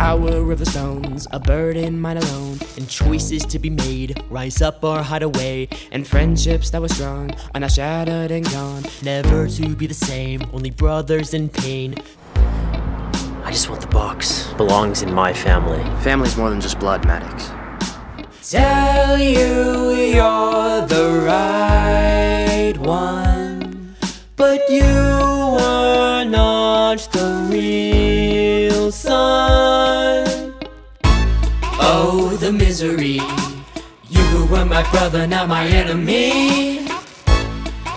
power of the stones, a burden mine alone, and choices to be made. Rise up or hide away, and friendships that were strong are now shattered and gone, never to be the same. Only brothers in pain. I just want the box. Belongs in my family. Family's more than just blood, Maddox. Tell you you're the right one, but you are not the real Oh, the misery. You who were my brother, now my enemy.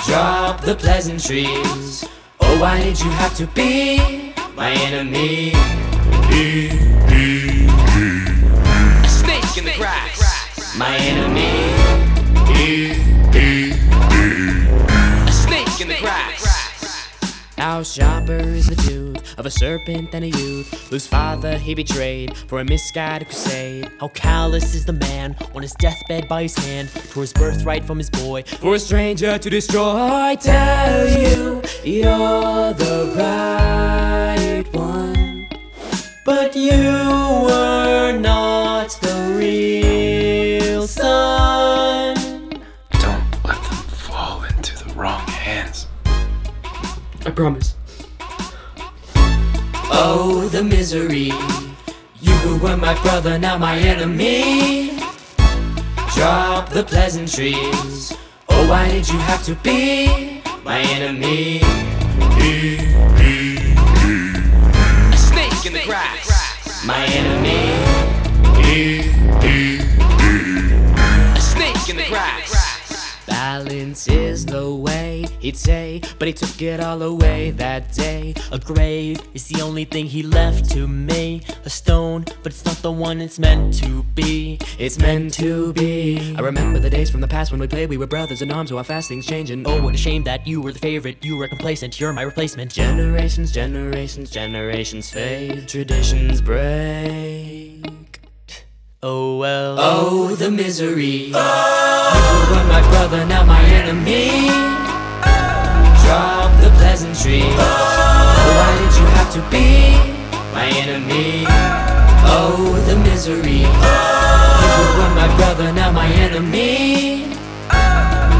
Drop the pleasantries. Oh, why did you have to be my enemy? Snake in the grass. My enemy. Snake in the grass. How sharper is the tooth of a serpent than a youth whose father he betrayed for a misguided crusade? How callous is the man on his deathbed by his hand tore his birthright from his boy for a stranger to destroy? I tell you, you're the right one, but you I promise. Oh, the misery. You were my brother, now my enemy. Drop the pleasantries. Oh, why did you have to be my enemy? Snake in the grass. My enemy. Snake in the grass. Balance is the way he'd say, but he took it all away that day. A grave is the only thing he left to me. A stone, but it's not the one it's meant to be. It's meant to be. I remember the days from the past when we played, we were brothers in arms, so how fast things changing. Oh, what a shame that you were the favorite, you were complacent, you're my replacement. Generations, generations, generations fade, traditions break. Oh well. Oh, the misery. You were my brother, now my enemy. Drop the pleasantry. Oh, why did you have to be my enemy? Oh, the misery. You were my brother, now my enemy.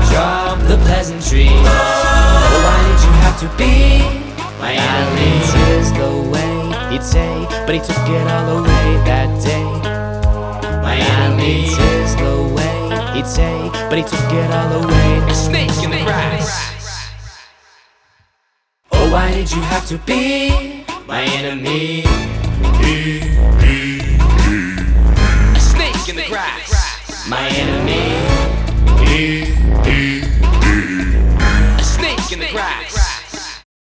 Drop the pleasantry. Oh, why did you have to be my enemy? Is the way he'd say, but he took it all away that day. My enemy is the way he'd say, but he took it all away, a snake in the grass. Oh, why did you have to be my enemy? A snake in the grass, my enemy.